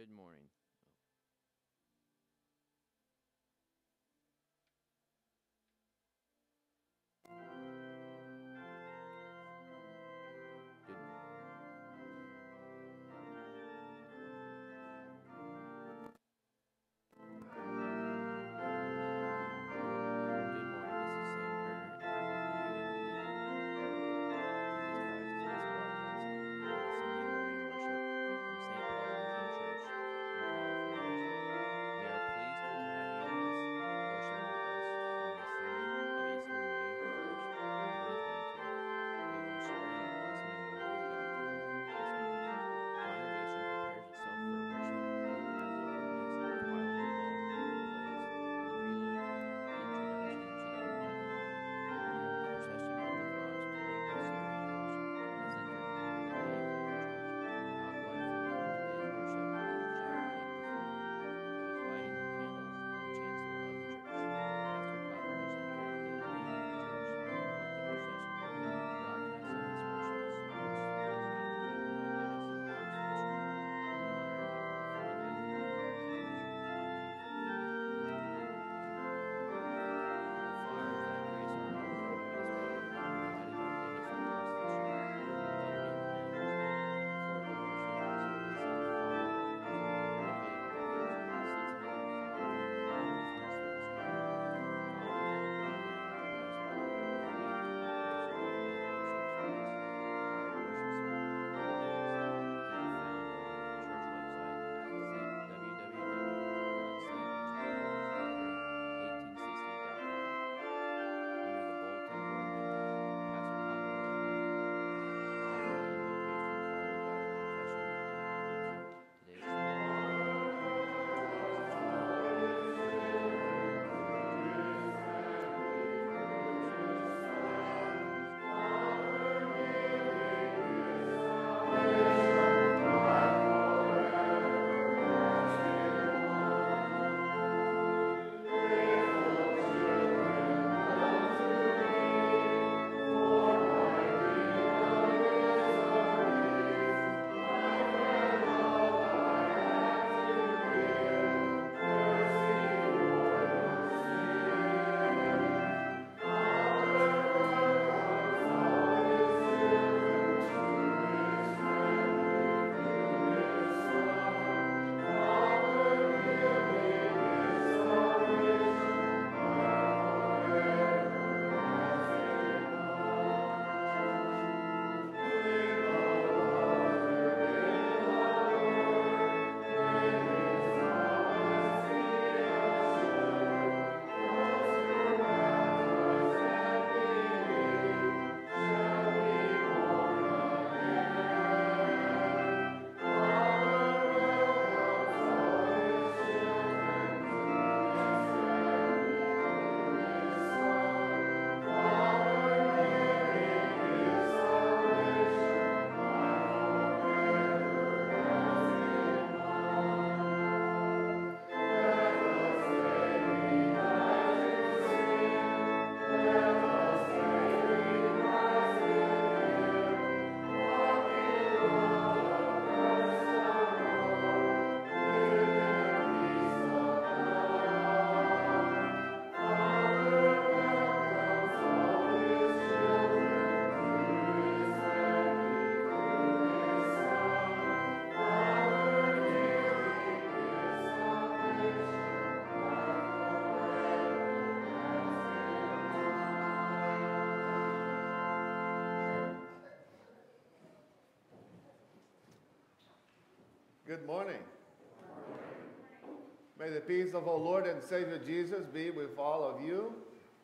Good morning. Good morning. May the peace of our Lord and Savior Jesus be with all of you.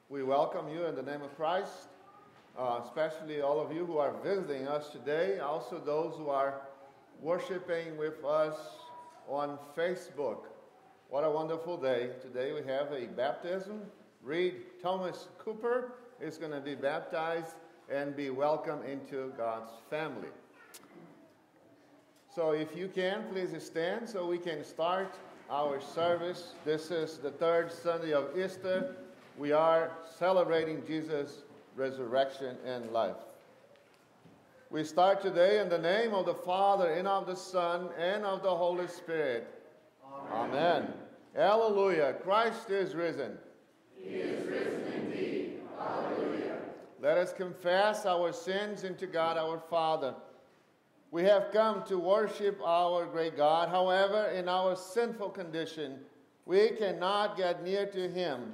We welcome you in the name of Christ, uh, especially all of you who are visiting us today, also those who are worshiping with us on Facebook. What a wonderful day. Today we have a baptism. Reed Thomas Cooper is going to be baptized and be welcomed into God's family. So if you can, please stand so we can start our service. This is the third Sunday of Easter. We are celebrating Jesus' resurrection and life. We start today in the name of the Father and of the Son and of the Holy Spirit. Amen. Amen. Alleluia. Christ is risen. He is risen indeed. Hallelujah. Let us confess our sins unto God our Father. We have come to worship our great God. However, in our sinful condition, we cannot get near to Him.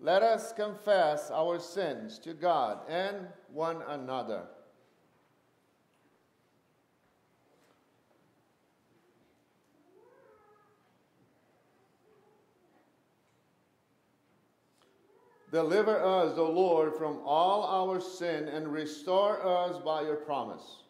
Let us confess our sins to God and one another. Deliver us, O Lord, from all our sin and restore us by your promise.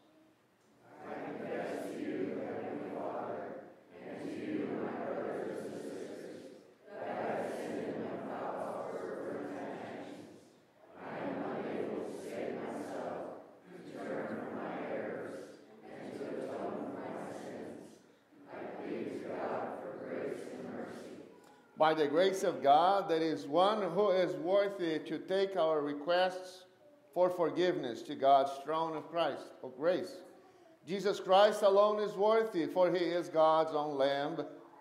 By the grace of God, there is one who is worthy to take our requests for forgiveness to God's throne of Christ of grace. Jesus Christ alone is worthy, for he is God's own Lamb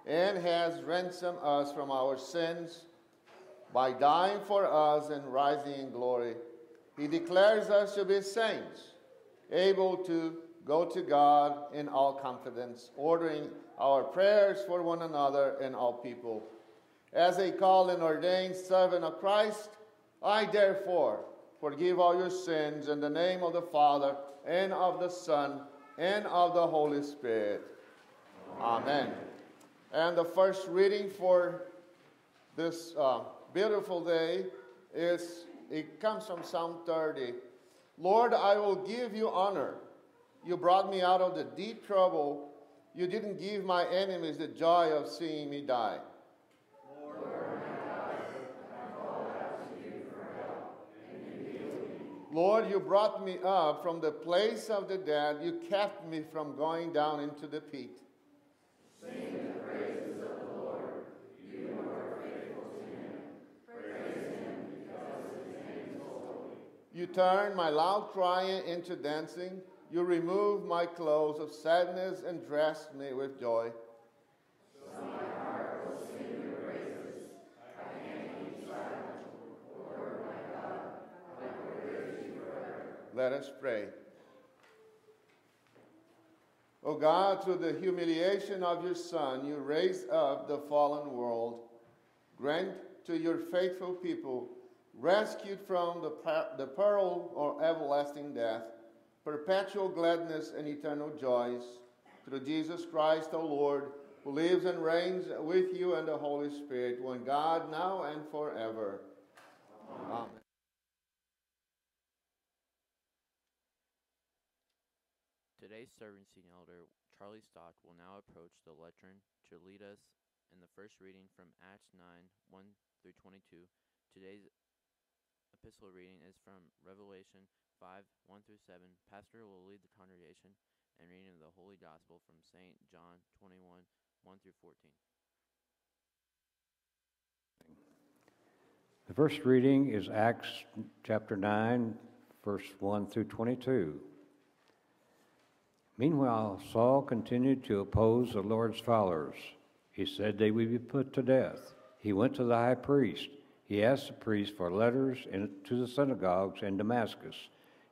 and has ransomed us from our sins by dying for us and rising in glory. He declares us to be saints, able to go to God in all confidence, ordering our prayers for one another and all people. As a called and ordained servant of Christ, I therefore forgive all your sins in the name of the Father, and of the Son, and of the Holy Spirit. Amen. Amen. And the first reading for this uh, beautiful day is it comes from Psalm 30. Lord, I will give you honor. You brought me out of the deep trouble. You didn't give my enemies the joy of seeing me die. Lord, you brought me up from the place of the dead. You kept me from going down into the pit. Sing the praises of the Lord. You are faithful to him. Praise him because his name is holy. You turned my loud crying into dancing. You removed my clothes of sadness and dressed me with joy. Let us pray. O God, through the humiliation of your Son, you raised up the fallen world. Grant to your faithful people, rescued from the, the peril or everlasting death, perpetual gladness and eternal joys. Through Jesus Christ, O Lord, who lives and reigns with you and the Holy Spirit, one God, now and forever. Amen. Amen. Today's senior elder, Charlie Stock, will now approach the lectern to lead us in the first reading from Acts 9 1 through 22. Today's epistle reading is from Revelation 5 1 through 7. Pastor will lead the congregation in reading of the Holy Gospel from St. John 21 1 through 14. The first reading is Acts chapter 9, verse 1 through 22. Meanwhile, Saul continued to oppose the Lord's followers. He said they would be put to death. He went to the high priest. He asked the priest for letters to the synagogues in Damascus.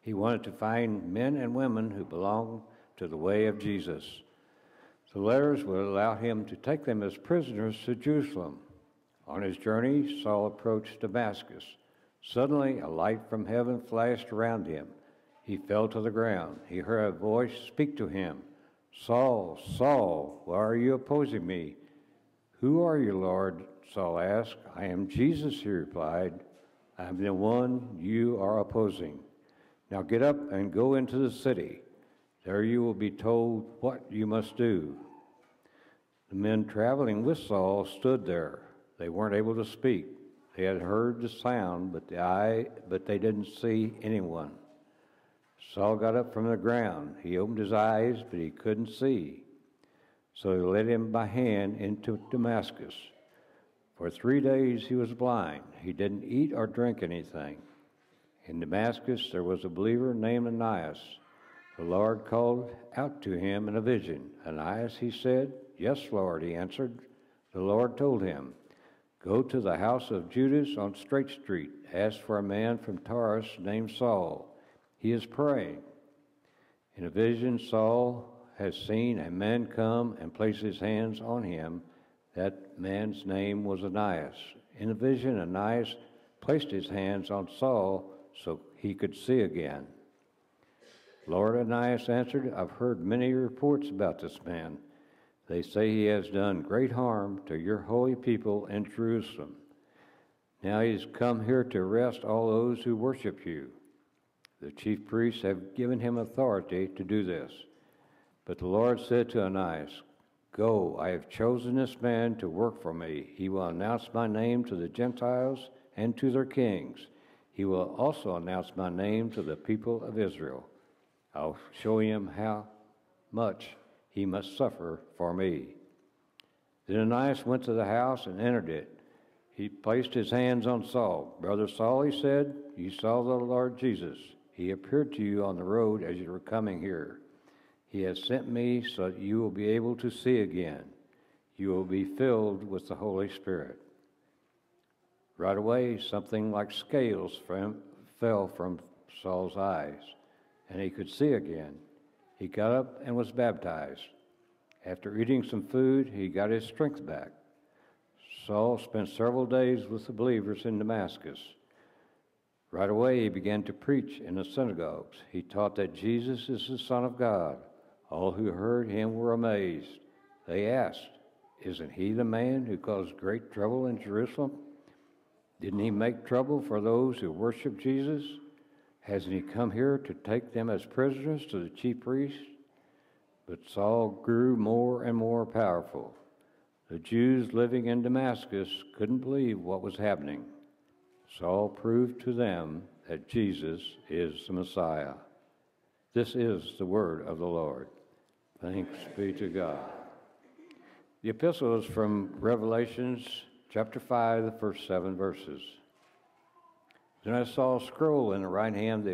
He wanted to find men and women who belonged to the way of Jesus. The letters would allow him to take them as prisoners to Jerusalem. On his journey, Saul approached Damascus. Suddenly, a light from heaven flashed around him. He fell to the ground. He heard a voice speak to him Saul, Saul, why are you opposing me? Who are you, Lord? Saul asked. I am Jesus, he replied. I am the one you are opposing. Now get up and go into the city. There you will be told what you must do. The men traveling with Saul stood there. They weren't able to speak. They had heard the sound, but the eye, but they didn't see anyone. Saul got up from the ground. He opened his eyes, but he couldn't see. So he led him by hand into Damascus. For three days he was blind. He didn't eat or drink anything. In Damascus there was a believer named Ananias. The Lord called out to him in a vision. Ananias, he said. Yes, Lord, he answered. The Lord told him, Go to the house of Judas on Straight Street. Ask for a man from Tarsus named Saul. He is praying. In a vision, Saul has seen a man come and place his hands on him. That man's name was Ananias. In a vision, Ananias placed his hands on Saul so he could see again. Lord Ananias answered, I've heard many reports about this man. They say he has done great harm to your holy people in Jerusalem. Now he's come here to arrest all those who worship you. The chief priests have given him authority to do this. But the Lord said to Ananias, Go, I have chosen this man to work for me. He will announce my name to the Gentiles and to their kings. He will also announce my name to the people of Israel. I'll show him how much he must suffer for me. Then Ananias went to the house and entered it. He placed his hands on Saul. Brother Saul, he said, You saw the Lord Jesus. He appeared to you on the road as you were coming here. He has sent me so that you will be able to see again. You will be filled with the Holy Spirit. Right away, something like scales from, fell from Saul's eyes, and he could see again. He got up and was baptized. After eating some food, he got his strength back. Saul spent several days with the believers in Damascus. Right away, he began to preach in the synagogues. He taught that Jesus is the Son of God. All who heard him were amazed. They asked, Isn't he the man who caused great trouble in Jerusalem? Didn't he make trouble for those who worship Jesus? Hasn't he come here to take them as prisoners to the chief priests? But Saul grew more and more powerful. The Jews living in Damascus couldn't believe what was happening. Saul proved to them that Jesus is the Messiah. This is the word of the Lord. Thanks be to God. The epistle is from Revelations chapter 5, the first seven verses. Then I saw a scroll in the right hand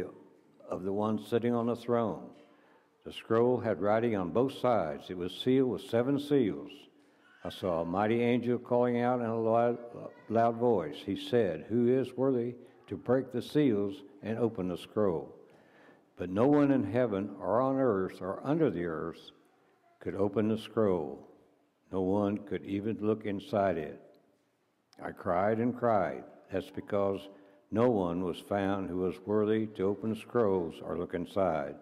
of the one sitting on the throne. The scroll had writing on both sides. It was sealed with seven seals. I saw a mighty angel calling out in a loud, loud voice. He said, Who is worthy to break the seals and open the scroll? But no one in heaven or on earth or under the earth could open the scroll. No one could even look inside it. I cried and cried. That's because no one was found who was worthy to open the scrolls or look inside.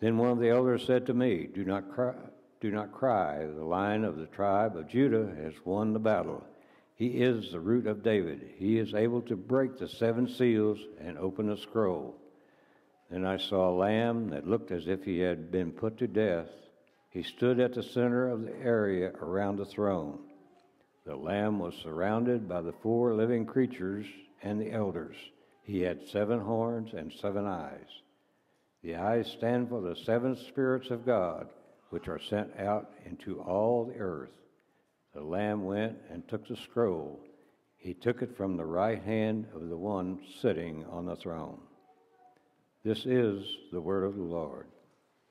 Then one of the elders said to me, Do not cry. Do not cry. The lion of the tribe of Judah has won the battle. He is the root of David. He is able to break the seven seals and open the scroll. Then I saw a lamb that looked as if he had been put to death. He stood at the center of the area around the throne. The lamb was surrounded by the four living creatures and the elders. He had seven horns and seven eyes. The eyes stand for the seven spirits of God, which are sent out into all the earth. The Lamb went and took the scroll. He took it from the right hand of the one sitting on the throne. This is the word of the Lord.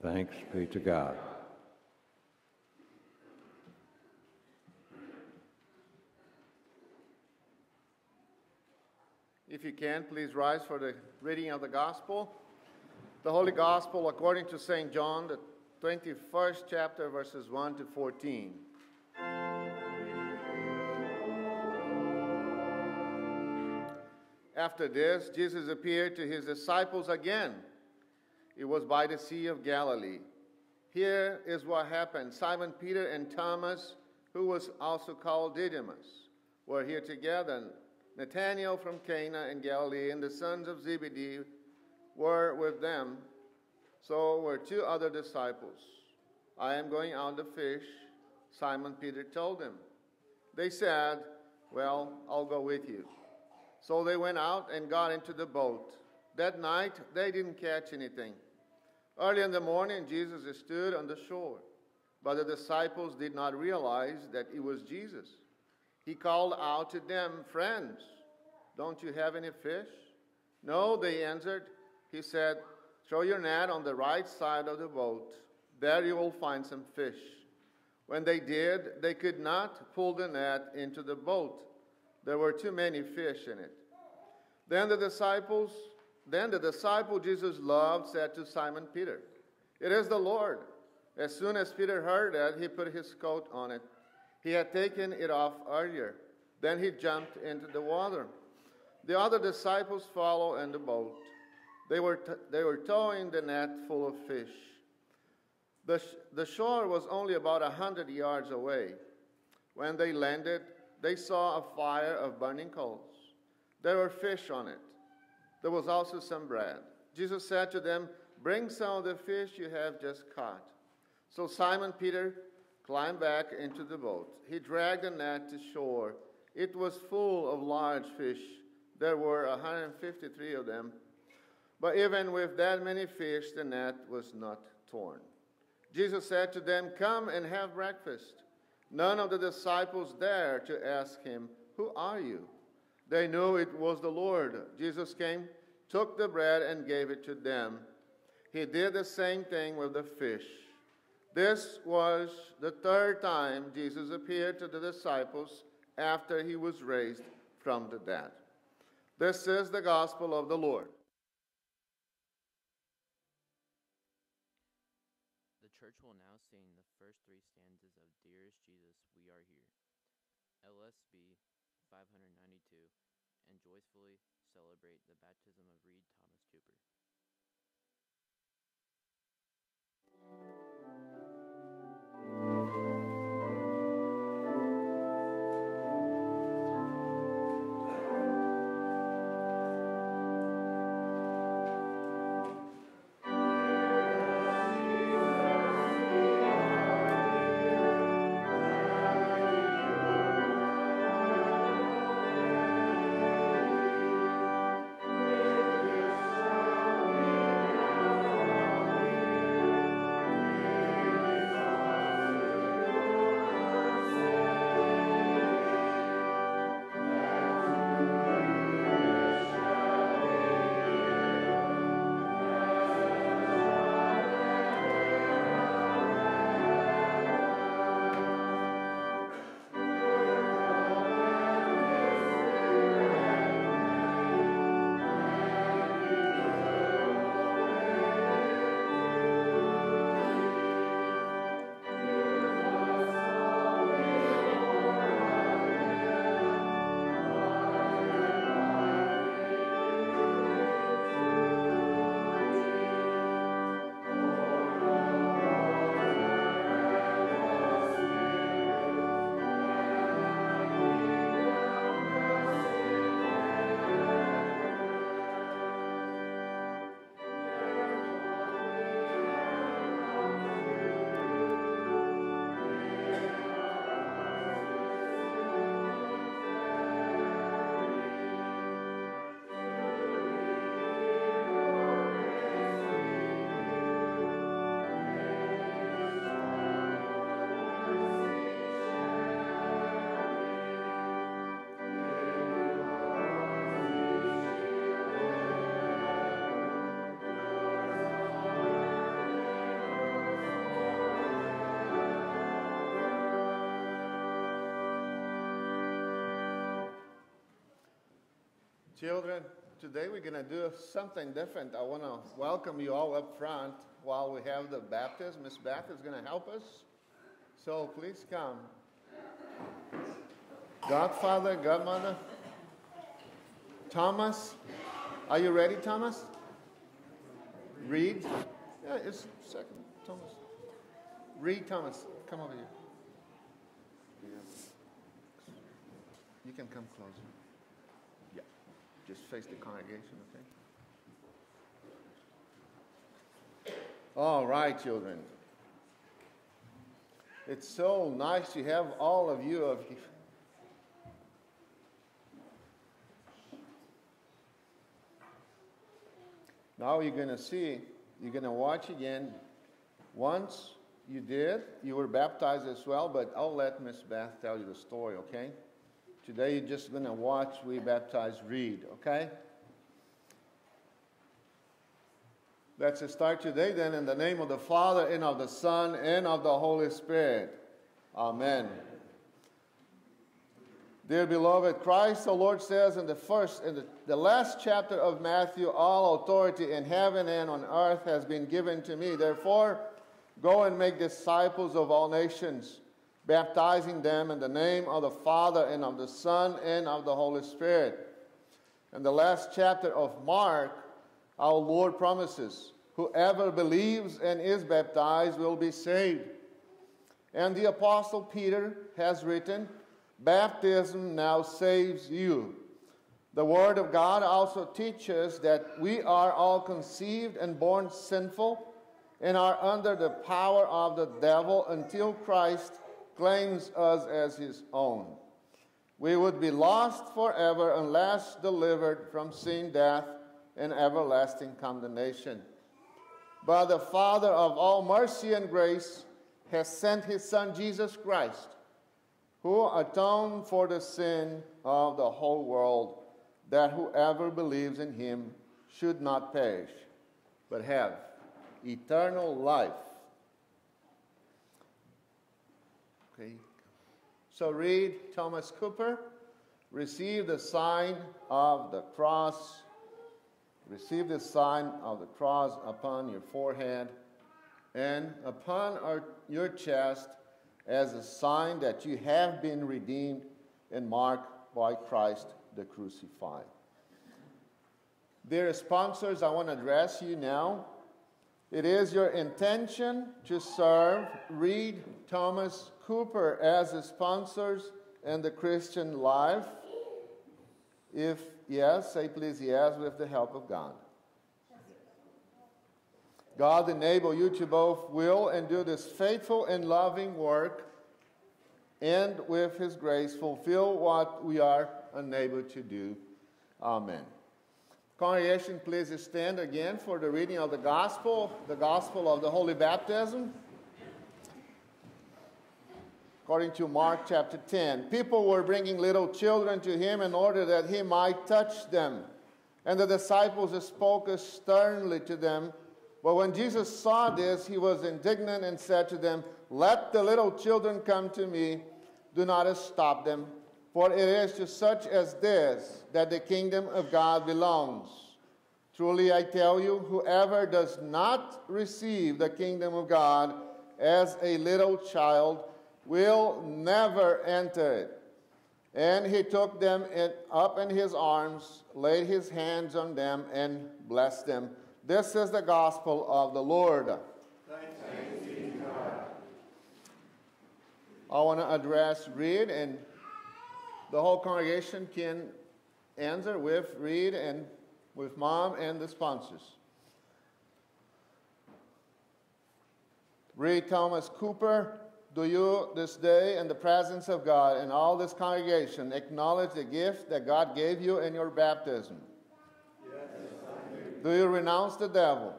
Thanks be to God. If you can, please rise for the reading of the Gospel. The Holy Gospel according to St. John, the 21st chapter, verses 1 to 14. After this, Jesus appeared to his disciples again. It was by the Sea of Galilee. Here is what happened Simon Peter and Thomas, who was also called Didymus, were here together. Nathanael from Cana in Galilee and the sons of Zebedee were with them. So were two other disciples. I am going out to fish, Simon Peter told them. They said, Well, I'll go with you. So they went out and got into the boat. That night, they didn't catch anything. Early in the morning, Jesus stood on the shore, but the disciples did not realize that it was Jesus. He called out to them, Friends, don't you have any fish? No, they answered. He said, Throw your net on the right side of the boat. There you will find some fish. When they did, they could not pull the net into the boat. There were too many fish in it. Then the disciples, then the disciple Jesus loved said to Simon Peter, It is the Lord. As soon as Peter heard that, he put his coat on it. He had taken it off earlier. Then he jumped into the water. The other disciples followed in the boat. They were, t- they were towing the net full of fish. The, sh- the shore was only about a hundred yards away. When they landed, they saw a fire of burning coals. There were fish on it. There was also some bread. Jesus said to them, Bring some of the fish you have just caught. So Simon Peter climbed back into the boat. He dragged the net to shore. It was full of large fish. There were 153 of them. But even with that many fish, the net was not torn. Jesus said to them, Come and have breakfast. None of the disciples dared to ask him, Who are you? They knew it was the Lord. Jesus came, took the bread, and gave it to them. He did the same thing with the fish. This was the third time Jesus appeared to the disciples after he was raised from the dead. This is the gospel of the Lord. Children, today we're going to do something different. I want to welcome you all up front while we have the baptism. Miss Beth is going to help us. So please come. Godfather, Godmother, Thomas, are you ready, Thomas? Reed? Yeah, it's second. Thomas. Reed, Thomas, come over here. You can come closer. Just face the congregation, okay? All right, children. It's so nice to have all of you of you. Now you're going to see, you're going to watch again. Once you did, you were baptized as well, but I'll let Miss Beth tell you the story, okay? Today you're just going to watch we baptize Reed, okay? Let's start today then in the name of the Father and of the Son and of the Holy Spirit. Amen. Dear beloved, Christ the Lord says in the first, in the, the last chapter of Matthew, all authority in heaven and on earth has been given to me. Therefore, go and make disciples of all nations, baptizing them in the name of the Father and of the Son and of the Holy Spirit. In the last chapter of Mark, our Lord promises, whoever believes and is baptized will be saved. And the Apostle Peter has written, Baptism now saves you. The Word of God also teaches that we are all conceived and born sinful and are under the power of the devil until Christ claims us as his own. We would be lost forever unless delivered from sin, death, and everlasting condemnation. But the Father of all mercy and grace has sent his Son Jesus Christ who atoned for the sin of the whole world, that whoever believes in him should not perish, but have eternal life. Okay. So Reed Thomas Cooper, receive the sign of the cross. Receive the sign of the cross upon your forehead and upon our, your chest as a sign that you have been redeemed and marked by Christ the crucified. Dear sponsors, I want to address you now. It is your intention to serve Reed Thomas Cooper as sponsors and the Christian life. If yes, say please yes with the help of God. God enable you to both will and do this faithful and loving work, and with His grace fulfill what we are unable to do. Amen. Congregation, please stand again for the reading of the Gospel, the Gospel of the Holy Baptism. According to Mark chapter 10, people were bringing little children to him in order that he might touch them. And the disciples spoke sternly to them. But when Jesus saw this, he was indignant and said to them, Let the little children come to me, do not stop them, for it is to such as this that the kingdom of God belongs. Truly I tell you, whoever does not receive the kingdom of God as a little child will never enter it. And he took them up in his arms, laid his hands on them, and blessed them. This is the gospel of the Lord. I want to address Reed, and the whole congregation can answer with Reed and with mom and the sponsors. Reed Thomas Cooper, do you this day in the presence of God and all this congregation acknowledge the gift that God gave you in your baptism? Yes, Do you renounce the devil?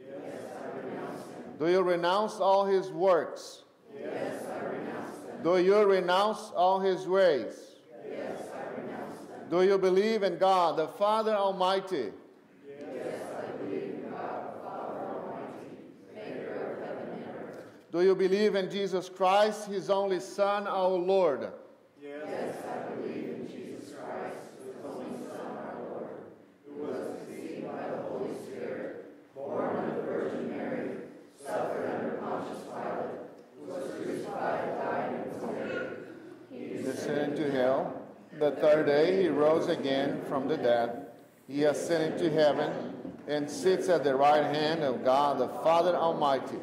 Yes, I renounce. Do you renounce all his works? Yes, I renounce them. Do you renounce all his ways? Yes, I renounce them. Do you believe in God, the Father Almighty? Yes, I believe in God, the Father Almighty, maker of heaven and earth. Do you believe in Jesus Christ, his only Son, our Lord? Yes, I believe in Jesus Christ, his only Son, our Lord, who was conceived by the Holy Spirit, born of the Virgin Mary, suffered under Pontius Pilate, was crucified, died, and was buried. He Descended into hell. The third day he rose again from the dead. He ascended to heaven and sits at the right hand of God, the Father Almighty.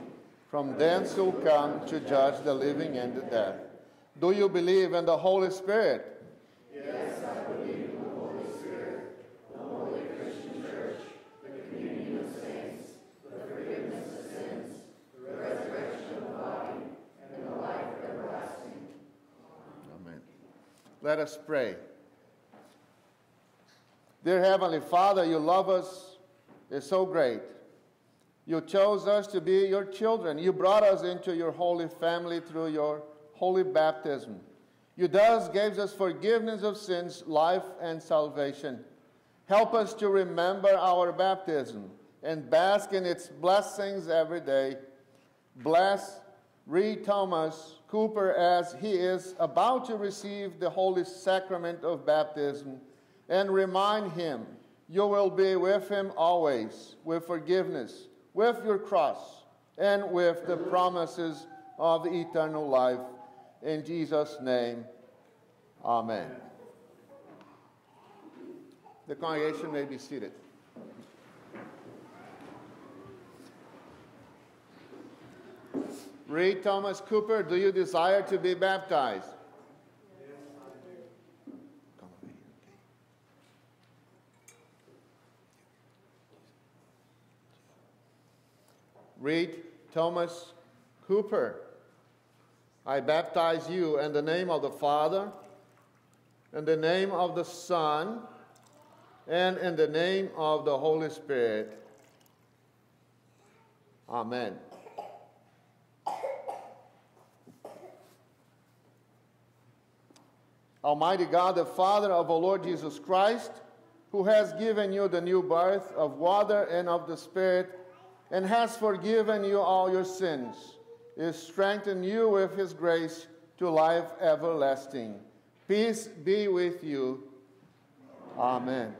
From thence he'll come to judge the living and the dead. Do you believe in the Holy Spirit? Yes, I believe in the Holy Spirit, the holy Christian church, the communion of saints, the forgiveness of sins, the resurrection of the body, and the life everlasting. Amen. Let us pray. Dear Heavenly Father, you love us is so great. You chose us to be your children. You brought us into your holy family through your holy baptism. You thus gave us forgiveness of sins, life, and salvation. Help us to remember our baptism and bask in its blessings every day. Bless Reed Thomas Cooper as he is about to receive the holy sacrament of baptism and remind him you will be with him always with forgiveness, with your cross, and with the promises of eternal life. In Jesus' name, amen. The congregation may be seated. Reed Thomas Cooper, do you desire to be baptized? Yes, I do. Come over here, okay. Reed Thomas Cooper, I baptize you in the name of the Father, in the name of the Son, and in the name of the Holy Spirit. Amen. Almighty God, the Father of our Lord Jesus Christ, who has given you the new birth of water and of the Spirit, and has forgiven you all your sins, is strengthened you with his grace to life everlasting. Peace be with you. Amen.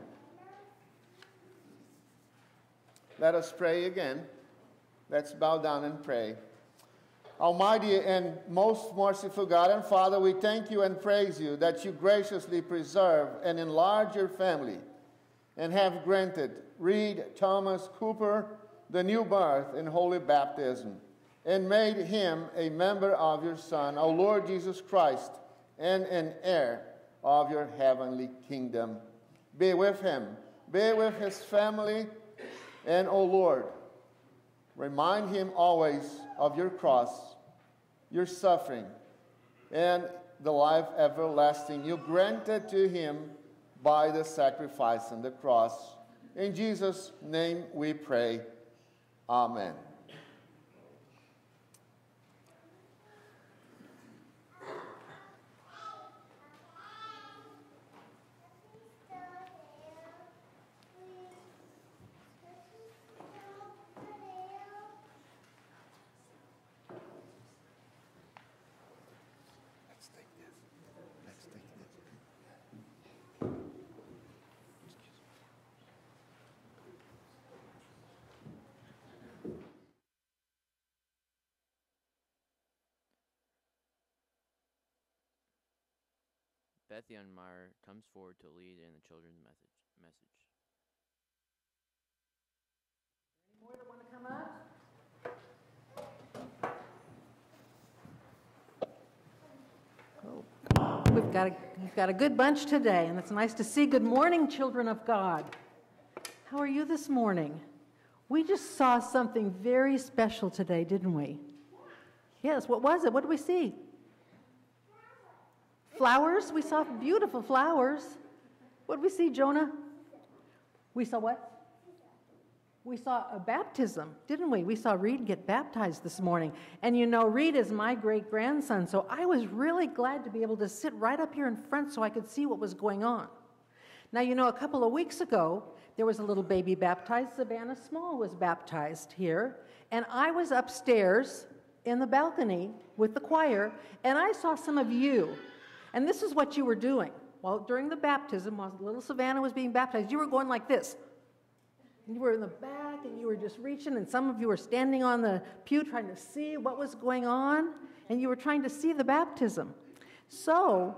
Let us pray again. Let's bow down and pray. Almighty and most merciful God and Father, we thank you and praise you that you graciously preserve and enlarge your family and have granted Reed Thomas Cooper the new birth in holy baptism and made him a member of your Son, our Lord Jesus Christ, and an heir of your heavenly kingdom. Be with him, be with his family, and, O Lord, remind him always of your cross, your suffering, and the life everlasting you granted to him by the sacrifice on the cross. In Jesus' name we pray. Amen. Beth Youngmeyer comes forward to lead in the children's message. message. More that want to come up? We've got, a, we've got a good bunch today, and it's nice to see. Good morning, children of God. How are you this morning? We just saw something very special today, didn't we? Yes, what was it? What did we see? Flowers? We saw beautiful flowers. What did we see, Jonah? We saw what? We saw a baptism, didn't we? We saw Reed get baptized this morning. And you know, Reed is my great grandson, so I was really glad to be able to sit right up here in front so I could see what was going on. Now, you know, a couple of weeks ago, there was a little baby baptized. Savannah Small was baptized here. And I was upstairs in the balcony with the choir, and I saw some of you. And this is what you were doing. Well, during the baptism, while little Savannah was being baptized, you were going like this. And you were in the back and you were just reaching, and some of you were standing on the pew trying to see what was going on, and you were trying to see the baptism. So,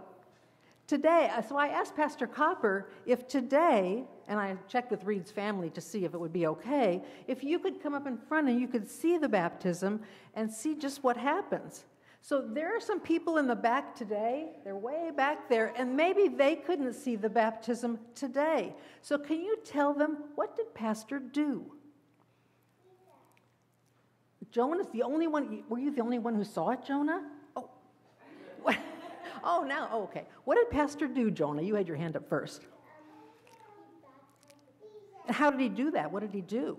today, uh, so I asked Pastor Kopper if today, and I checked with Reed's family to see if it would be okay, if you could come up in front and you could see the baptism and see just what happens. So there are some people in the back today, they're way back there, and maybe they couldn't see the baptism today. So can you tell them what did Pastor do? Jonah's the only one, were you the only one who saw it, Jonah? Oh, oh now, oh, okay. What did Pastor do, Jonah? You had your hand up first. How did he do that? What did he do?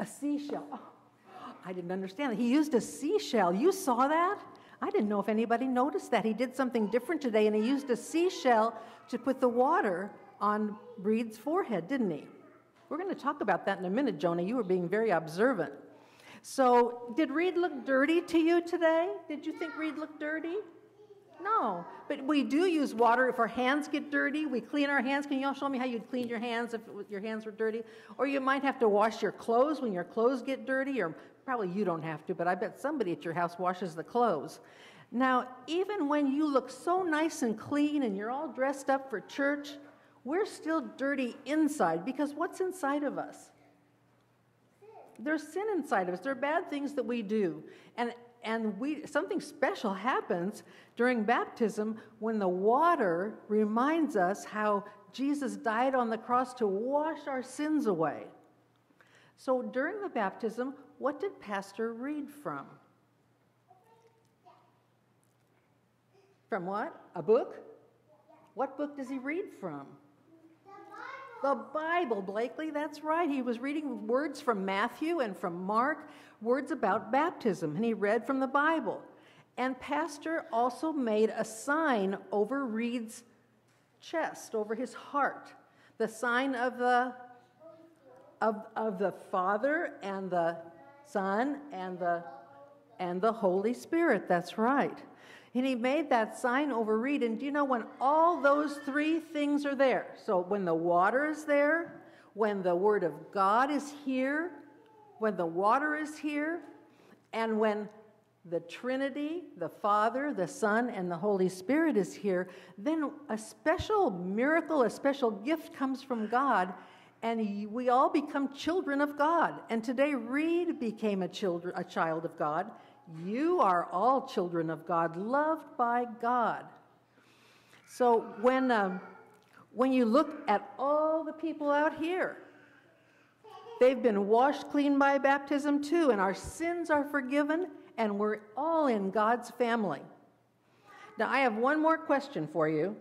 A seashell. Oh, I didn't understand. He used a seashell. You saw that? I didn't know if anybody noticed that. He did something different today, and he used a seashell to put the water on Reed's forehead, didn't he? We're going to talk about that in a minute, Jonah. You were being very observant. So, did Reed look dirty to you today? Did you think Reed looked dirty? No, but we do use water if our hands get dirty. We clean our hands. Can you all show me how you'd clean your hands if your hands were dirty? Or you might have to wash your clothes when your clothes get dirty, or probably you don't have to, but I bet somebody at your house washes the clothes. Now, even when you look so nice and clean and you're all dressed up for church, we're still dirty inside because what's inside of us? There's sin inside of us. There are bad things that we do. And and we something special happens during baptism when the water reminds us how Jesus died on the cross to wash our sins away. So during the baptism, what did Pastor read from? From what? A book? What book does he read from? The Bible, the Bible, Blakely, that's right. He was reading words from Matthew and from Mark, words about baptism, and he read from the Bible. And Pastor also made a sign over Reed's chest, over his heart, the sign of the of, of the Father and the Son and the and the Holy Spirit. That's right. And he made that sign over Reed. And do you know when all those three things are there? So when the water is there, when the Word of God is here, when the water is here, and when the Trinity, the Father, the Son, and the Holy Spirit is here, then a special miracle, a special gift comes from God, and we all become children of God. And today, Reed became a, children, a child of God. You are all children of God, loved by God. So when, um, when you look at all the people out here, they've been washed clean by baptism too, and our sins are forgiven, and we're all in God's family. Now, I have one more question for you,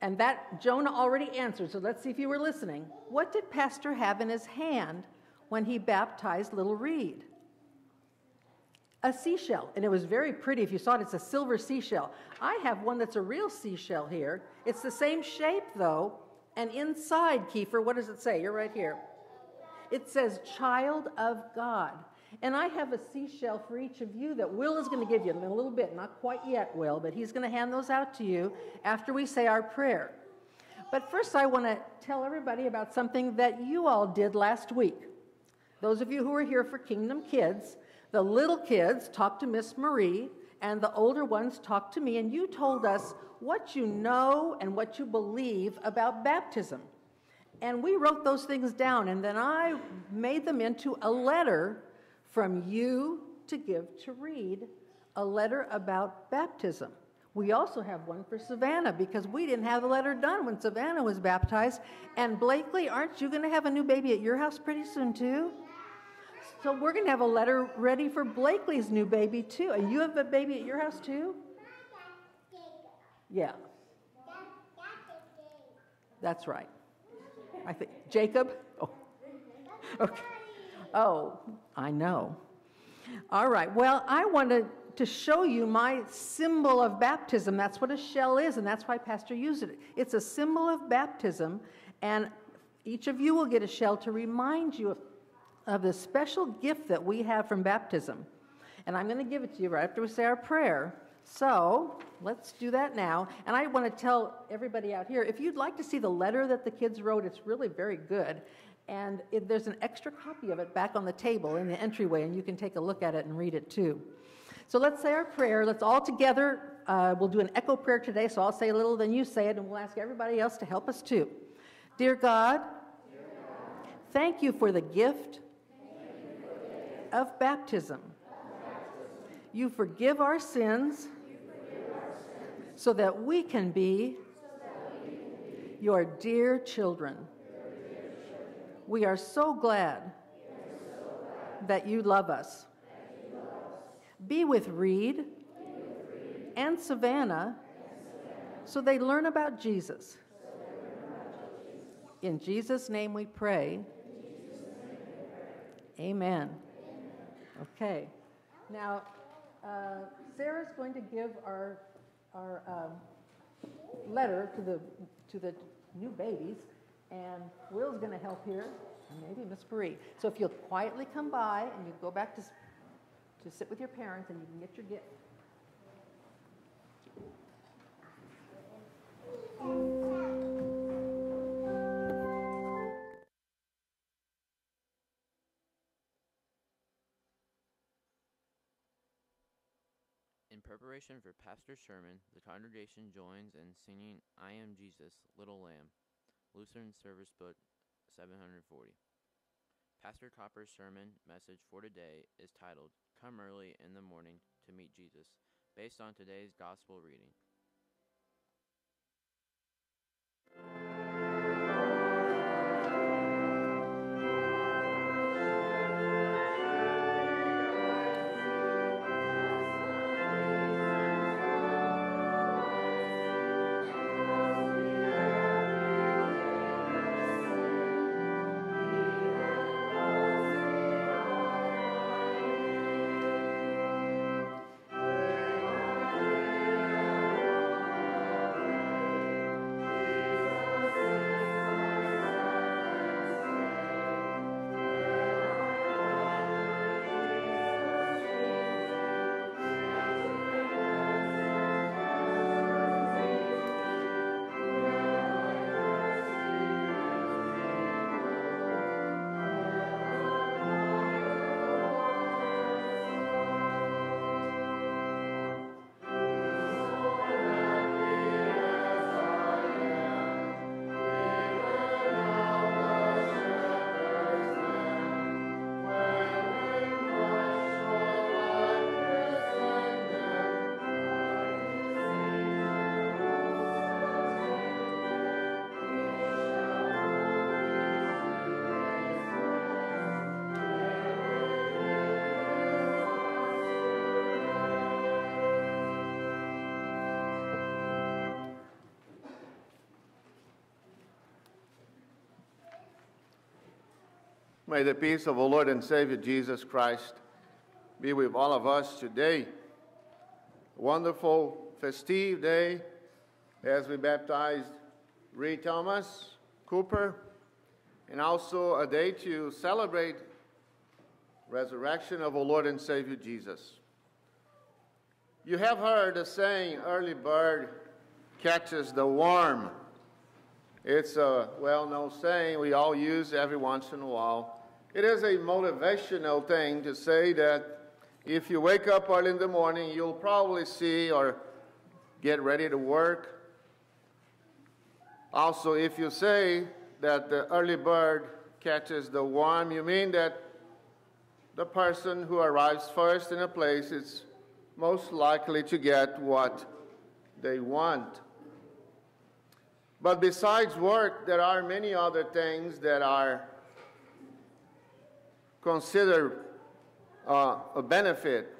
and that Jonah already answered, so let's see if you were listening. What did Pastor have in his hand when he baptized little Reed? a seashell, and it was very pretty. If you saw it, it's a silver seashell. I have one that's a real seashell here. It's the same shape, though, and inside, Kiefer, what does it say? You're right here. It says, Child of God. And I have a seashell for each of you that Will is going to give you in a little bit. Not quite yet, Will, but he's going to hand those out to you after we say our prayer. But first, I want to tell everybody about something that you all did last week. Those of you who are here for Kingdom Kids, the little kids talked to Miss Marie, and the older ones talked to me, and you told us what you know and what you believe about baptism. And we wrote those things down, and then I made them into a letter from you to give to Reed, a letter about baptism. We also have one for Savannah because we didn't have the letter done when Savannah was baptized. And Blakely, aren't you going to have a new baby at your house pretty soon, too? So we're going to have a letter ready for Blakely's new baby too. And you have a baby at your house too? Yeah. That's right. I think Jacob. Oh. Okay. Oh, I know. All right. Well, I wanted to show you my symbol of baptism. That's what a shell is, and that's why Pastor used it. It's a symbol of baptism, and each of you will get a shell to remind you of of the special gift that we have from baptism. And I'm going to give it to you right after we say our prayer. So let's do that now. And I want to tell everybody out here if you'd like to see the letter that the kids wrote, it's really very good. And there's an extra copy of it back on the table in the entryway, and you can take a look at it and read it too. So let's say our prayer. Let's all together, uh, we'll do an echo prayer today. So I'll say a little, then you say it, and we'll ask everybody else to help us too. Dear God thank you for the gift of baptism. You forgive our sins so that we can be your dear children. We are so glad that you love us. Be with Reed and Savannah so they learn about Jesus. In Jesus' name we pray. Amen. Okay. Now, uh, Sarah's going to give our, our um, letter to the, to the new babies, and Will's going to help here, and maybe Miss Marie. So if you'll quietly come by and you go back to, to sit with your parents and you can get your gift. Preparation for Pastor's sermon, the congregation joins in singing I Am Jesus, Little Lamb, Lutheran Service Book 740. Pastor Kopper's sermon message for today is titled Come Early in the Morning to Meet Jesus, based on today's gospel reading. May the peace of our Lord and Savior Jesus Christ be with all of us today. Wonderful, festive day as we baptized Reed Thomas Cooper, and also a day to celebrate resurrection of our Lord and Savior Jesus. You have heard the saying, early bird catches the worm. It's a well known saying we all use every once in a while. It is a motivational thing to say that if you wake up early in the morning, you'll probably see or get ready to work. Also, if you say that the early bird catches the worm, you mean that the person who arrives first in a place is most likely to get what they want. But besides work, there are many other things that are considered uh, a benefit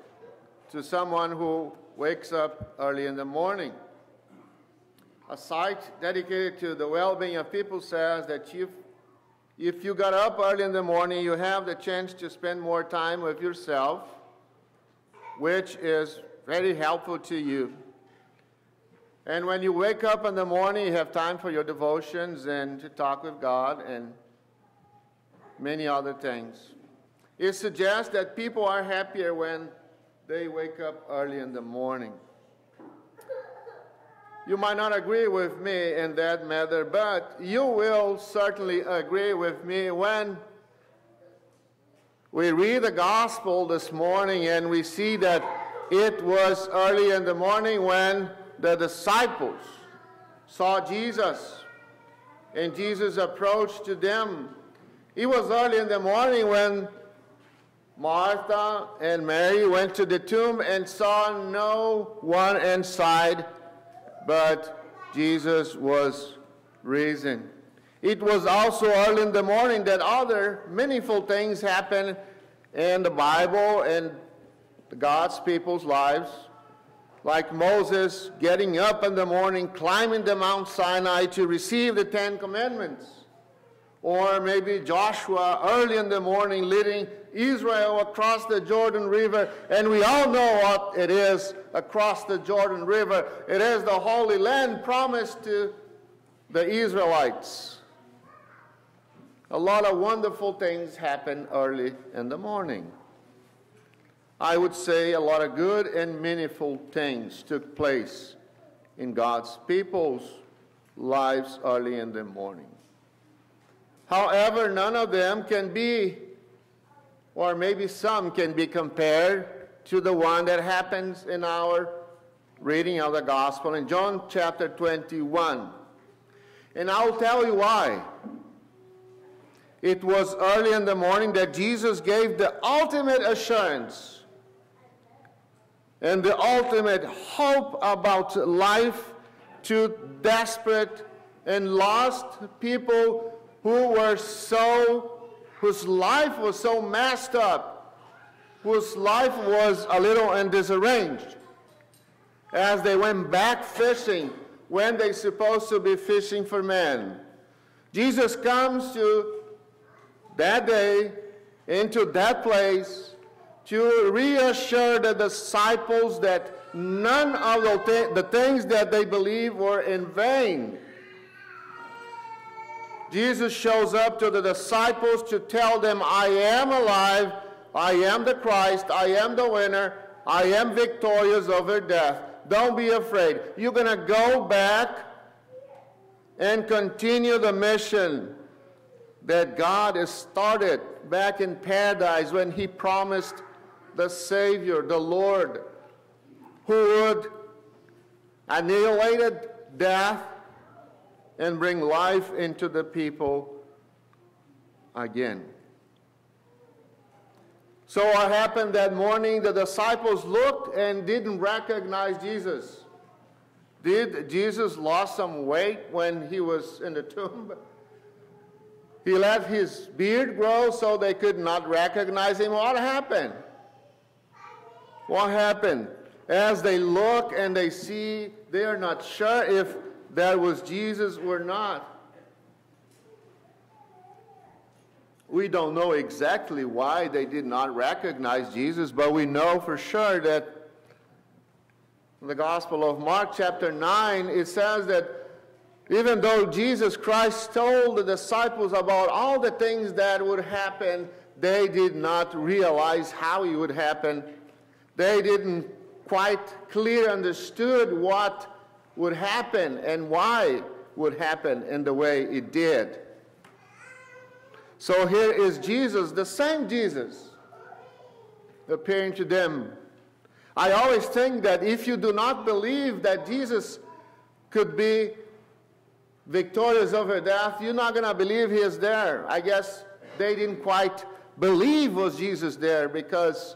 to someone who wakes up early in the morning. A site dedicated to the well being of people says that if, if you got up early in the morning, you have the chance to spend more time with yourself, which is very helpful to you. And when you wake up in the morning, you have time for your devotions and to talk with God and many other things. It suggests that people are happier when they wake up early in the morning. You might not agree with me in that matter, but you will certainly agree with me when we read the gospel this morning and we see that it was early in the morning when the disciples saw Jesus and Jesus approached to them. It was early in the morning when Martha and Mary went to the tomb and saw no one inside, but Jesus was risen. It was also early in the morning that other meaningful things happened in the Bible and God's people's lives, like Moses getting up in the morning, climbing the Mount Sinai to receive the Ten Commandments. Or maybe Joshua early in the morning leading Israel across the Jordan River. And we all know what it is across the Jordan River. It is the Holy Land promised to the Israelites. A lot of wonderful things happen early in the morning. I would say a lot of good and meaningful things took place in God's people's lives early in the morning. However, none of them can be, or maybe some can be compared to the one that happens in our reading of the gospel in John chapter 21. And I'll tell you why. It was early in the morning that Jesus gave the ultimate assurance and the ultimate hope about life to desperate and lost people who were so, whose life was so messed up, whose life was a little in disarranged as they went back fishing when they supposed to be fishing for men. Jesus comes to that day into that place to reassure the disciples that none of the, th- the things that they believe were in vain. Jesus shows up to the disciples to tell them, I am alive, I am the Christ, I am the winner, I am victorious over death. Don't be afraid. You're going to go back and continue the mission that God has started back in paradise when He promised the Savior, the Lord, who would annihilate death and bring life into the people again. So what happened that morning? The disciples looked and didn't recognize Jesus. Did Jesus lost some weight when he was in the tomb? He let his beard grow so they could not recognize him. What happened? What happened? As they look and they see, they are not sure if that was Jesus or not. We don't know exactly why they did not recognize Jesus, but we know for sure that in the Gospel of Mark, chapter 9, it says that even though Jesus Christ told the disciples about all the things that would happen, they did not realize how it would happen they didn't quite clear understood what would happen and why would happen in the way it did. So here is Jesus, the same Jesus, appearing to them. I always think that if you do not believe that Jesus could be victorious over death, you're not going to believe he is there. I guess they didn't quite believe was Jesus there because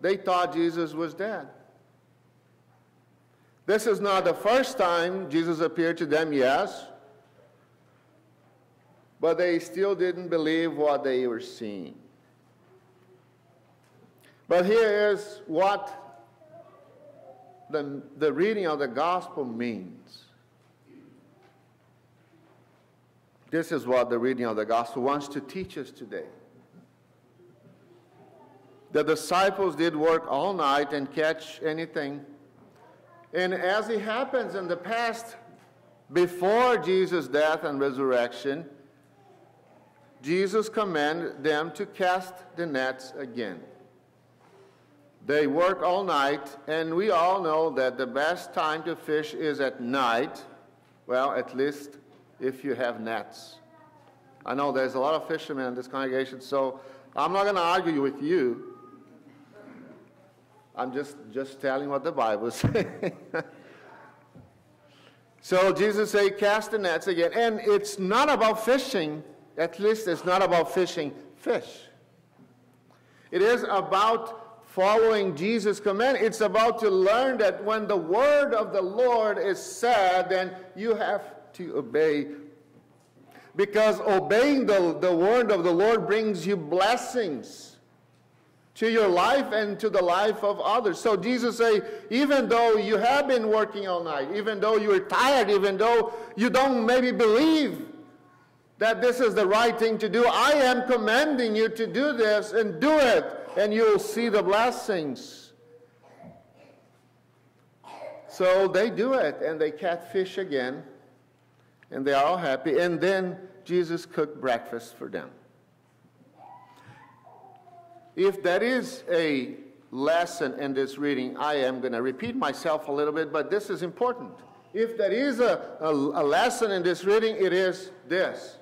they thought Jesus was dead. This is not the first time Jesus appeared to them, yes, but they still didn't believe what they were seeing. But here is what the, the reading of the gospel means. This is what the reading of the gospel wants to teach us today. The disciples did work all night and catch anything. And as it happens in the past, before Jesus' death and resurrection, Jesus commanded them to cast the nets again. They work all night, and we all know that the best time to fish is at night. Well, at least if you have nets. I know there's a lot of fishermen in this congregation, so I'm not going to argue with you. I'm just, just telling what the Bible says. so Jesus said, cast the nets again. And it's not about fishing, at least it's not about fishing fish. It is about following Jesus' command. It's about to learn that when the word of the Lord is said, then you have to obey. Because obeying the, the word of the Lord brings you blessings to your life and to the life of others. So Jesus say, even though you have been working all night, even though you're tired, even though you don't maybe believe that this is the right thing to do, I am commanding you to do this and do it, and you'll see the blessings. So they do it, and they catch fish again. and they are all happy. And then Jesus cooked breakfast for them. If there is a lesson in this reading, I am going to repeat myself a little bit, but this is important. If there is a, a, a lesson in this reading, it is this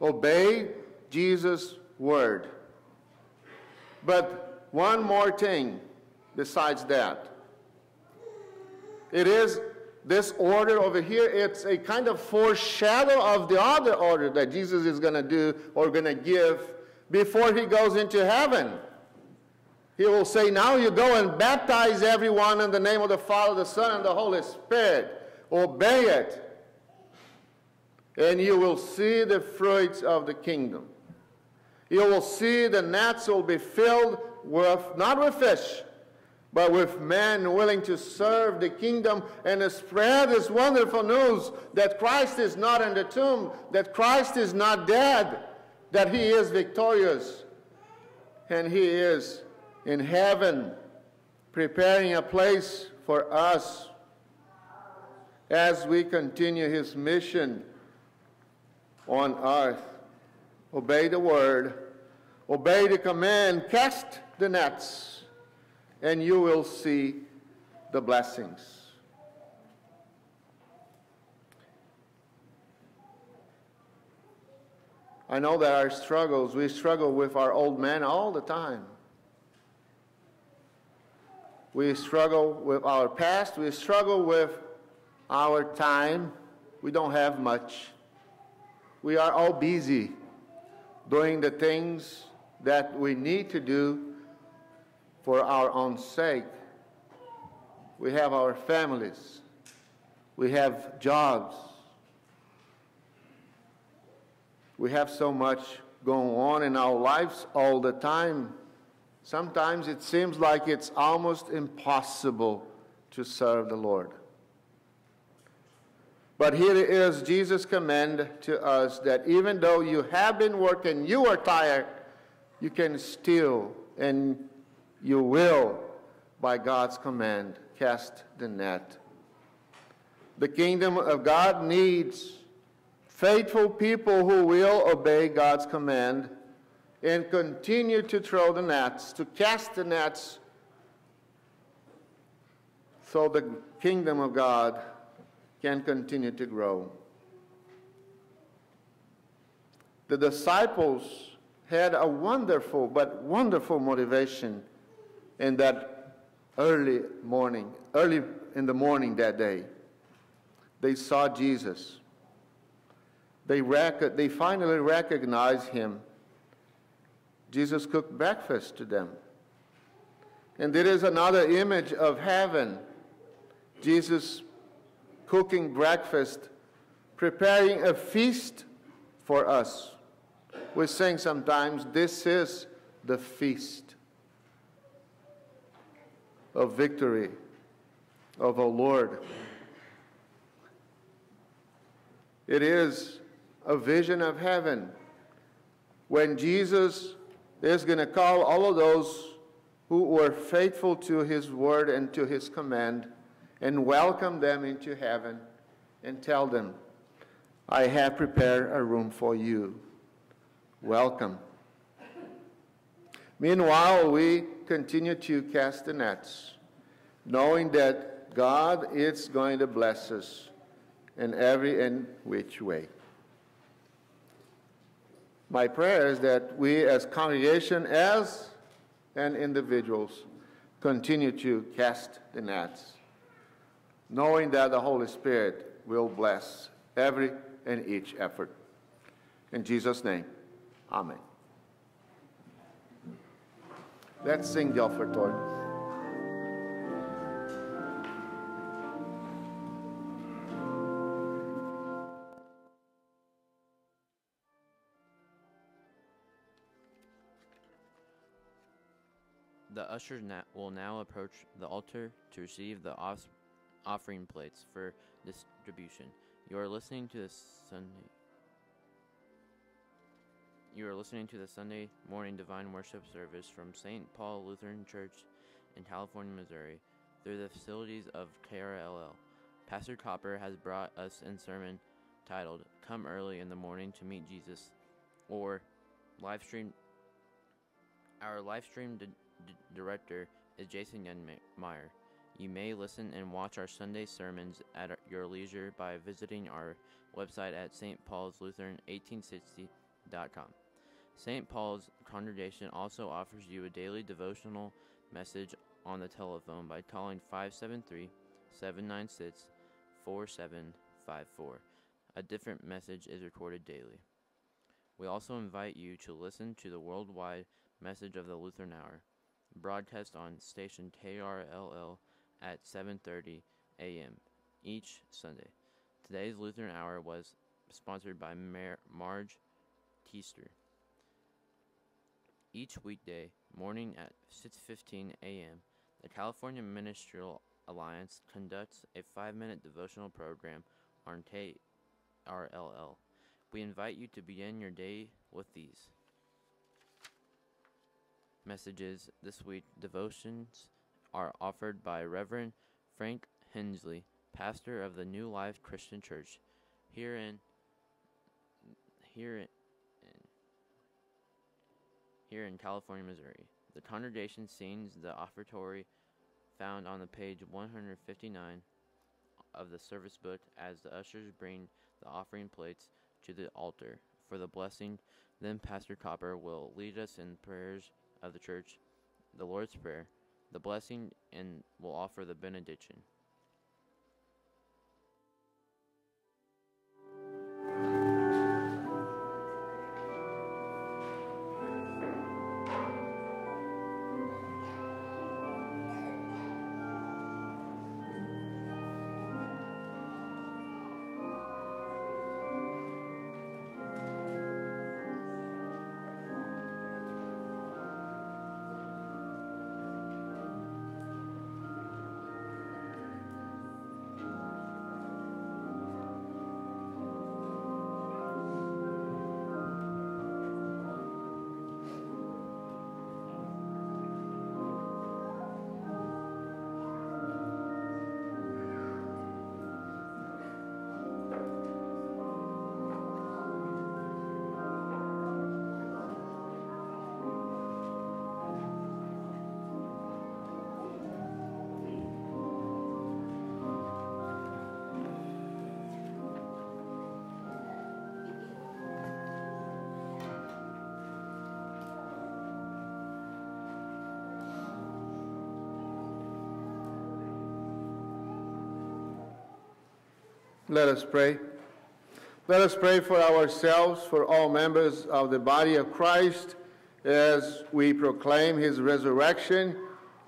obey Jesus' word. But one more thing besides that. It is this order over here, it's a kind of foreshadow of the other order that Jesus is going to do or going to give before he goes into heaven. He will say, Now you go and baptize everyone in the name of the Father, the Son, and the Holy Spirit. Obey it. And you will see the fruits of the kingdom. You will see the nets will be filled with, not with fish, but with men willing to serve the kingdom and to spread this wonderful news that Christ is not in the tomb, that Christ is not dead, that he is victorious, and he is in heaven preparing a place for us as we continue his mission on earth. Obey the word, obey the command, cast the nets and you will see the blessings. I know that our struggles, we struggle with our old man all the time. We struggle with our past, we struggle with our time. We don't have much. We are all busy doing the things that we need to do for our own sake. We have our families. We have jobs. We have so much going on in our lives all the time. Sometimes it seems like it's almost impossible to serve the Lord. But here is Jesus' command to us that even though you have been working, you are tired, you can still and you will, by God's command, cast the net. The kingdom of God needs faithful people who will obey God's command and continue to throw the nets, to cast the nets, so the kingdom of God can continue to grow. The disciples had a wonderful but wonderful motivation in that early morning, early in the morning that day, they saw Jesus. They, rec- they finally recognize him. Jesus cooked breakfast to them. And there is another image of heaven Jesus cooking breakfast, preparing a feast for us. We sing sometimes, This is the feast of victory of our Lord. It is a vision of heaven when Jesus is going to call all of those who were faithful to his word and to his command and welcome them into heaven and tell them, I have prepared a room for you. Welcome. Meanwhile, we continue to cast the nets, knowing that God is going to bless us in every and which way. My prayer is that we as congregation, as and individuals, continue to cast the nets, knowing that the Holy Spirit will bless every and each effort. In Jesus' name, Amen. Let's sing the offertory. Will now approach the altar to receive the off- offering plates for distribution. You are listening to the Sunday. You are listening to the Sunday morning divine worship service from St. Paul Lutheran Church in California, Missouri, through the facilities of KRLL. Pastor Kopper has brought us a sermon titled Come Early in the Morning to Meet Jesus, or live stream. Our live stream di- di- director is Jason Youngmeyer. You may listen and watch our Sunday sermons at your leisure by visiting our website at St. Paul's Lutheran 1860.com. St. Paul's Congregation also offers you a daily devotional message on the telephone by calling 573 796 4754. A different message is recorded daily. We also invite you to listen to the worldwide message of the Lutheran Hour, broadcast on station KRLL at 7:30 a.m. each Sunday. Today's Lutheran Hour was sponsored by Mar- Marge Teaster. Each weekday morning at 6:15 a.m., the California Ministerial Alliance conducts a 5-minute devotional program on KRLL. We invite you to begin your day with these messages this week. Devotions are offered by Reverend Frank Hensley, pastor of the New Life Christian Church here in here in here in California, Missouri. The congregation sings the offertory found on the page 159 of the service book as the ushers bring the offering plates to the altar for the blessing. Then Pastor Kopper will lead us in prayers of the church, the Lord's Prayer, the blessing, and will offer the benediction. Let us pray. Let us pray for ourselves, for all members of the body of Christ, as we proclaim his resurrection,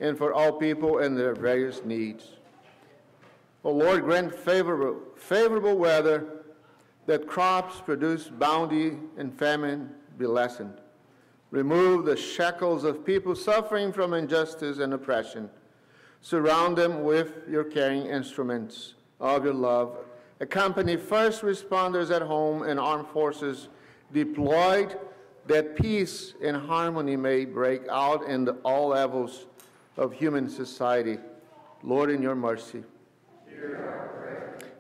and for all people and their various needs. O Lord, grant favorable, favorable weather that crops produce bounty and famine be lessened. Remove the shackles of people suffering from injustice and oppression. Surround them with your caring instruments of your love accompany first responders at home and armed forces deployed that peace and harmony may break out in all levels of human society. Lord, in your mercy.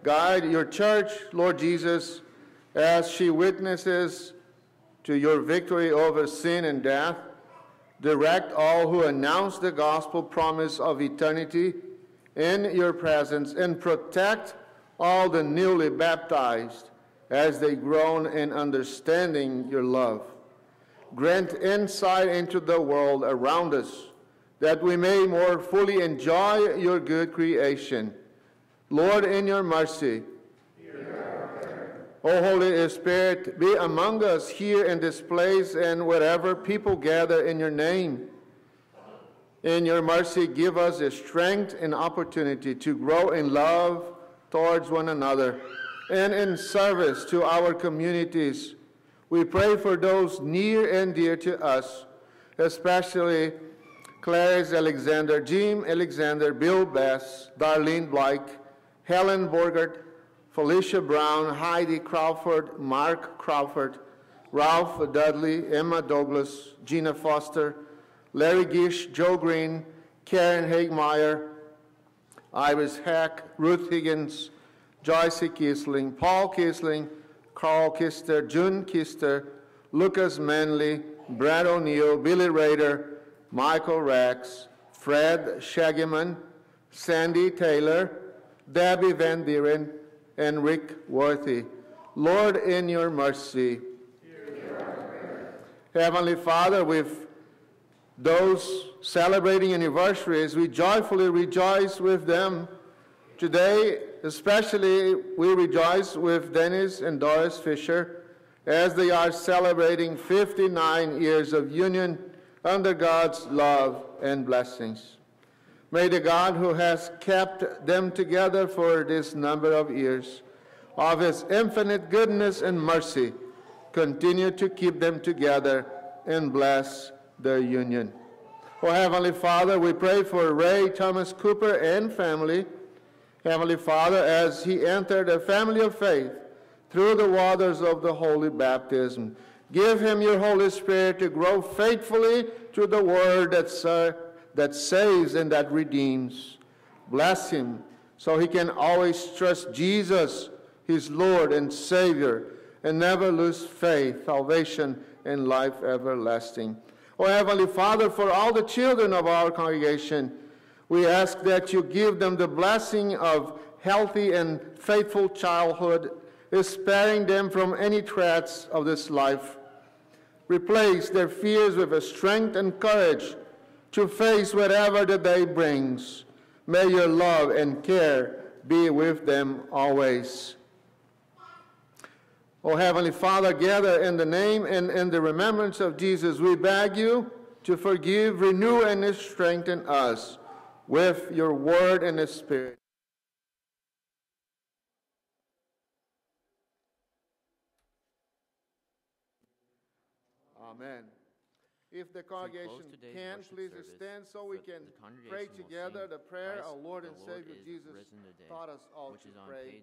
Guide your church, Lord Jesus, as she witnesses to your victory over sin and death. Direct all who announce the gospel promise of eternity in your presence and protect all the newly baptized as they groan in understanding your love. Grant insight into the world around us that we may more fully enjoy your good creation. Lord, in your mercy, O Holy Spirit, be among us here in this place and wherever people gather in your name. In your mercy, give us the strength and opportunity to grow in love towards one another and in service to our communities. We pray for those near and dear to us, especially Clarice Alexander, Jim Alexander, Bill Bass, Darlene Blake, Helen Borgert, Felicia Brown, Heidi Crawford, Mark Crawford, Ralph Dudley, Emma Douglas, Gina Foster, Larry Gish, Joe Green, Karen Hagmeyer, Iris Hack, Ruth Higgins, Joyce Kisling, Paul Kisling, Carl Kister, June Kister, Lucas Manley, Brad O'Neill, Billy Rader, Michael Rex, Fred Shaggyman, Sandy Taylor, Debbie Van Dieren, and Rick Worthy. Lord, in your mercy. Heavenly Father, we with those celebrating anniversaries, we joyfully rejoice with them. Today, especially, we rejoice with Dennis and Doris Fisher as they are celebrating 59 years of union under God's love and blessings. May the God who has kept them together for this number of years, of his infinite goodness and mercy, continue to keep them together and bless their union. Oh, Heavenly Father, we pray for Ray Thomas Cooper and family. Heavenly Father, as he entered a family of faith through the waters of the holy baptism, give him your Holy Spirit to grow faithfully to the word that, uh, that saves and that redeems. Bless him so he can always trust Jesus, his Lord and Savior, and never lose faith, salvation, and life everlasting. Oh, Heavenly Father, for all the children of our congregation, we ask that you give them the blessing of healthy and faithful childhood, sparing them from any threats of this life. Replace their fears with a strength and courage to face whatever the day brings. May your love and care be with them always. O Heavenly Father, gather in the name and in the remembrance of Jesus, we beg you to forgive, renew, and strengthen us with your word and the Spirit. Amen. If the congregation can, please service, stand so we can pray together the prayer our Lord and Savior Jesus taught us all to pray.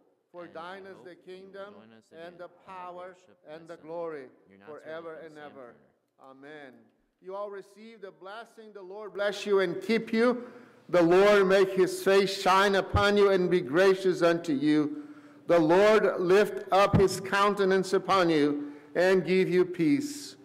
For And thine is the kingdom, and the power, and the glory, forever and ever. Amen. You all receive the blessing. The Lord bless you and keep you. The Lord make his face shine upon you and be gracious unto you. The Lord lift up his countenance upon you and give you peace.